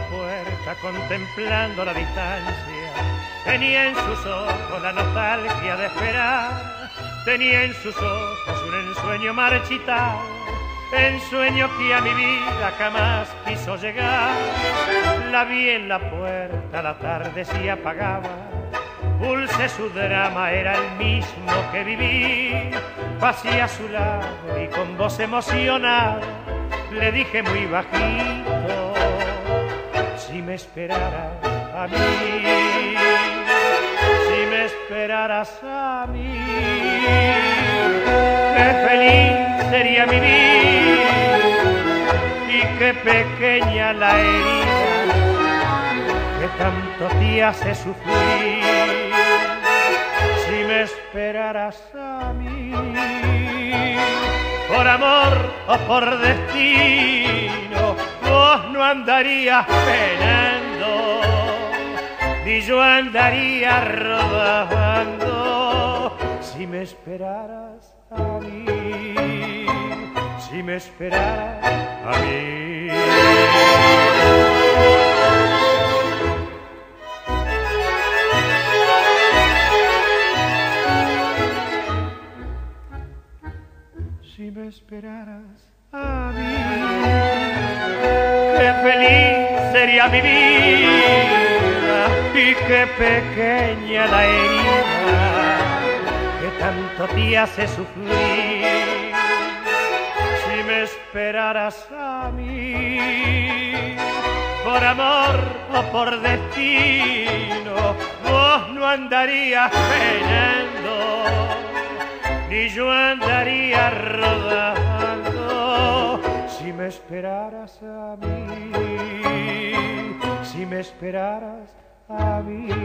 puerta contemplando la distancia. Tenía en sus ojos la nostalgia de esperar. Tenía en sus ojos un ensueño marchitado. Ensueño que a mi vida jamás quiso llegar. La vi en la puerta, la tarde se apagaba. Pulse su drama, era el mismo que viví. Pasé a su lado y con voz emocionada le dije muy bajito si me esperaras a mí, si me esperaras a mí, qué feliz sería mi vida y qué pequeña la herida que tanto te hace sufrir, si me esperaras a mí por amor o por destino, no andarías penando, ni yo andaría rodando si me esperaras a mí, si me esperaras a mí. si me esperaras feliz sería mi vida y qué pequeña la herida que tanto te hace sufrir. Si me esperaras a mí, por amor o por destino, vos no andarías penando ni yo andaría rodando si me esperaras a mí, si me esperaras a mí.